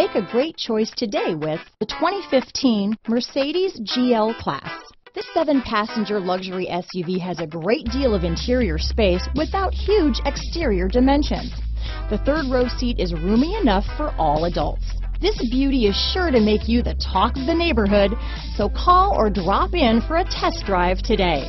Make a great choice today with the 2015 Mercedes GL Class. This seven-passenger luxury SUV has a great deal of interior space without huge exterior dimensions. The third row seat is roomy enough for all adults. This beauty is sure to make you the talk of the neighborhood, so call or drop in for a test drive today.